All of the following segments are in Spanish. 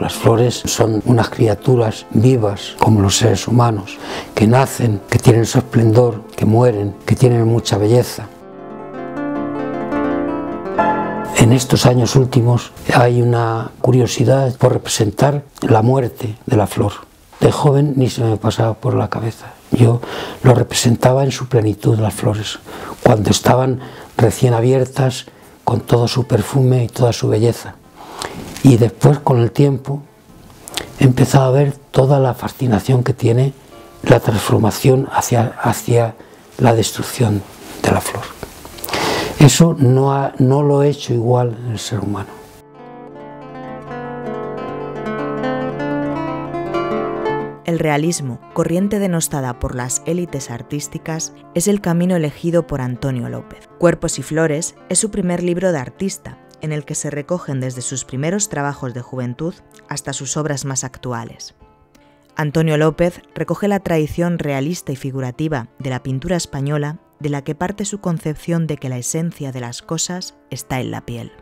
Las flores son unas criaturas vivas como los seres humanos, que nacen, que tienen su esplendor, que mueren, que tienen mucha belleza. En estos años últimos hay una curiosidad por representar la muerte de la flor. De joven ni se me pasaba por la cabeza. Yo lo representaba en su plenitud las flores, cuando estaban recién abiertas, con todo su perfume y toda su belleza. Y después, con el tiempo, he empezado a ver toda la fascinación que tiene la transformación hacia, hacia la destrucción de la flor. Eso no, no lo he hecho igual en el ser humano. El realismo, corriente denostada por las élites artísticas, es el camino elegido por Antonio López. Cuerpos y Flores es su primer libro de artista, en el que se recogen desde sus primeros trabajos de juventud hasta sus obras más actuales. Antonio López recoge la tradición realista y figurativa de la pintura española de la que parte su concepción de que la esencia de las cosas está en la piel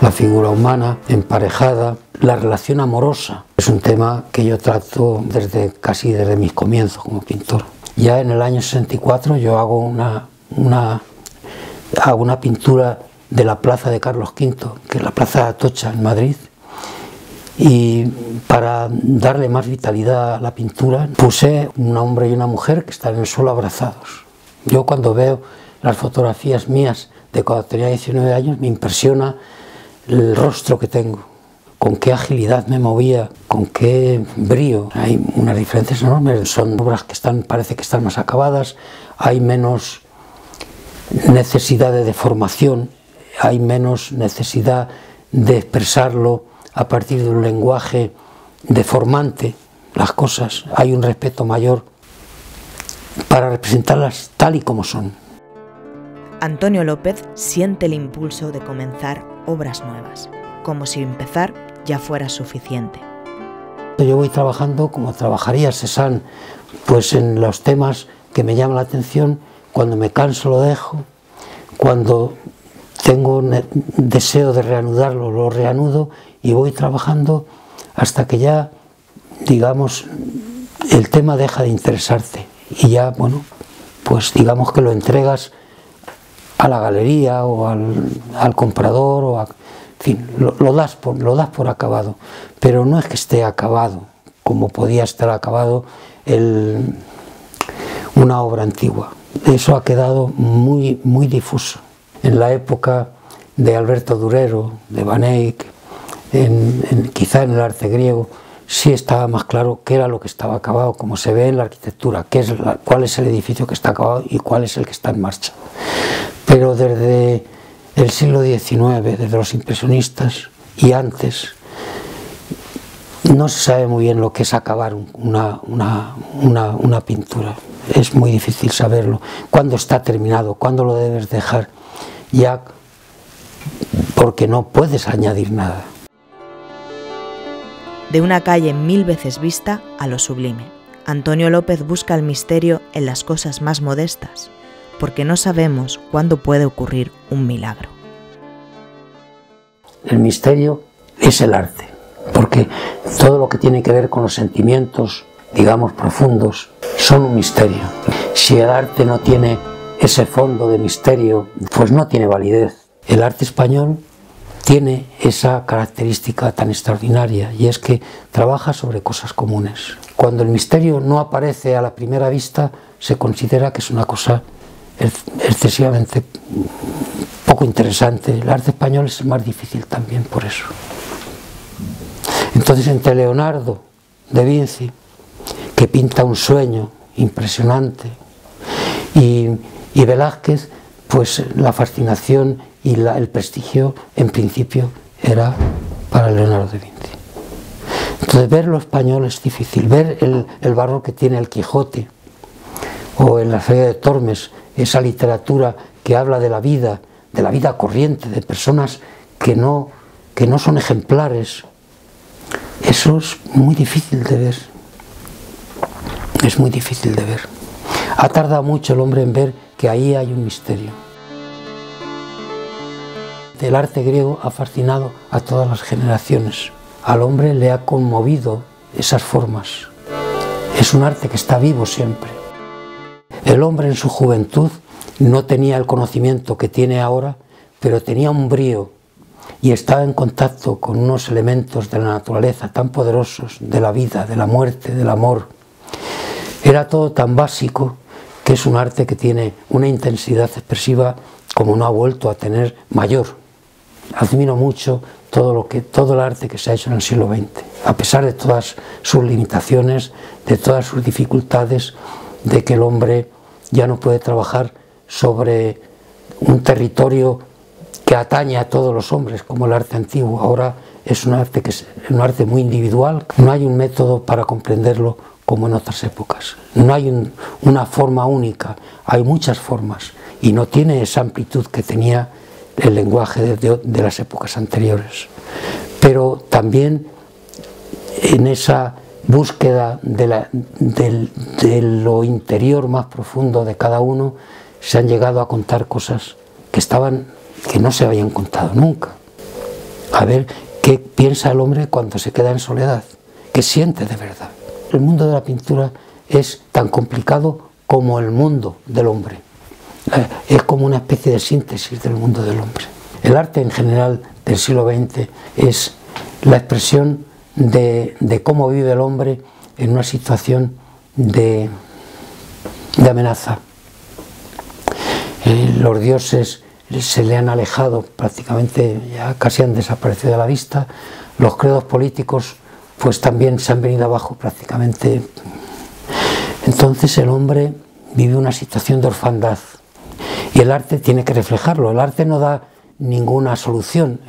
la figura humana emparejada, la relación amorosa. Es un tema que yo trato desde casi desde mis comienzos como pintor. Ya en el año 64 yo hago una, una, hago una pintura de la plaza de Carlos V, que es la plaza Atocha en Madrid, y para darle más vitalidad a la pintura puse un hombre y una mujer que están en el suelo abrazados. Yo cuando veo las fotografías mías de cuando tenía 19 años me impresiona el rostro que tengo, con qué agilidad me movía, con qué brío. Hay unas diferencias enormes, son obras que están, parece que están más acabadas, hay menos necesidad de deformación, hay menos necesidad de expresarlo a partir de un lenguaje deformante las cosas, hay un respeto mayor para representarlas tal y como son. Antonio López siente el impulso de comenzar obras nuevas, como si empezar ya fuera suficiente. Yo voy trabajando como trabajaría Cézanne, pues en los temas que me llaman la atención, cuando me canso lo dejo, cuando tengo deseo de reanudarlo, lo reanudo y voy trabajando hasta que ya, digamos, el tema deja de interesarte y ya, bueno, pues digamos que lo entregas a la galería o al, comprador, o a, en fin, lo, das por, lo das por acabado, pero no es que esté acabado, como podía estar acabado el, una obra antigua. Eso ha quedado muy, muy difuso. En la época de Alberto Durero, de Van Eyck, en, quizá en el arte griego, sí estaba más claro qué era lo que estaba acabado, como se ve en la arquitectura, qué es cuál es el edificio que está acabado y cuál es el que está en marcha pero desde el siglo XIX, desde los impresionistas y antes, no se sabe muy bien lo que es acabar una, una, pintura. Es muy difícil saberlo. Cuándo está terminado, cuándo lo debes dejar, ya porque no puedes añadir nada. De una calle mil veces vista a lo sublime, Antonio López busca el misterio en las cosas más modestas porque no sabemos cuándo puede ocurrir un milagro. El misterio es el arte, porque todo lo que tiene que ver con los sentimientos, digamos, profundos, son un misterio. Si el arte no tiene ese fondo de misterio, pues no tiene validez. El arte español tiene esa característica tan extraordinaria y es que trabaja sobre cosas comunes. Cuando el misterio no aparece a la primera vista, se considera que es una cosa excesivamente poco interesante. El arte español es más difícil también por eso. Entonces entre Leonardo de Vinci, que pinta un sueño impresionante, y, Velázquez, pues la fascinación y el prestigio en principio era para Leonardo de Vinci. Entonces ver lo español es difícil, ver el, el barro que tiene el Quijote, o en la Feria de Tormes, esa literatura que habla de la vida, de la vida corriente, de personas que no, que no son ejemplares, eso es muy difícil de ver. Es muy difícil de ver. Ha tardado mucho el hombre en ver que ahí hay un misterio. el arte griego ha fascinado a todas las generaciones. Al hombre le ha conmovido esas formas. Es un arte que está vivo siempre. El hombre en su juventud no tenía el conocimiento que tiene ahora, pero tenía un brío y estaba en contacto con unos elementos de la naturaleza tan poderosos, de la vida, de la muerte, del amor. Era todo tan básico que es un arte que tiene una intensidad expresiva como no ha vuelto a tener mayor. Admiro mucho todo, lo que, todo el arte que se ha hecho en el siglo XX, a pesar de todas sus limitaciones, de todas sus dificultades, de que el hombre ya no puede trabajar sobre un territorio que atañe a todos los hombres, como el arte antiguo. Ahora es un arte, que es un arte muy individual, no hay un método para comprenderlo como en otras épocas. No hay una forma única, hay muchas formas y no tiene esa amplitud que tenía el lenguaje de, las épocas anteriores. Pero también en esa búsqueda de, de, lo interior más profundo de cada uno, se han llegado a contar cosas que estaban, que no se habían contado nunca. A ver qué piensa el hombre cuando se queda en soledad, qué siente de verdad. El mundo de la pintura es tan complicado como el mundo del hombre. Eh, es como una especie de síntesis del mundo del hombre. El arte en general del siglo XX es la expresión de, cómo vive el hombre en una situación de, amenaza. Eh, los dioses se le han alejado, prácticamente ya casi han desaparecido de la vista. Los credos políticos pues también se han venido abajo prácticamente. Entonces el hombre vive una situación de orfandad, y el arte tiene que reflejarlo. El arte no da ninguna solución,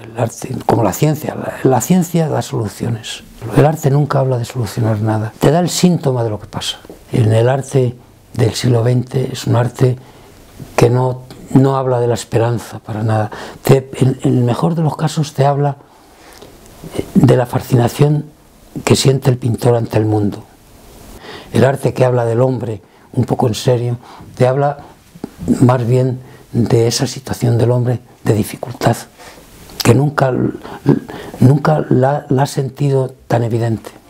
como la ciencia. La, ciencia da soluciones. El arte nunca habla de solucionar nada. Te da el síntoma de lo que pasa. En el arte del siglo XX es un arte que no, no habla de la esperanza para nada. en, en el mejor de los casos te habla de la fascinación que siente el pintor ante el mundo. El arte que habla del hombre un poco en serio, te habla más bien de esa situación del hombre de dificultad, que nunca, nunca la ha sentido tan evidente.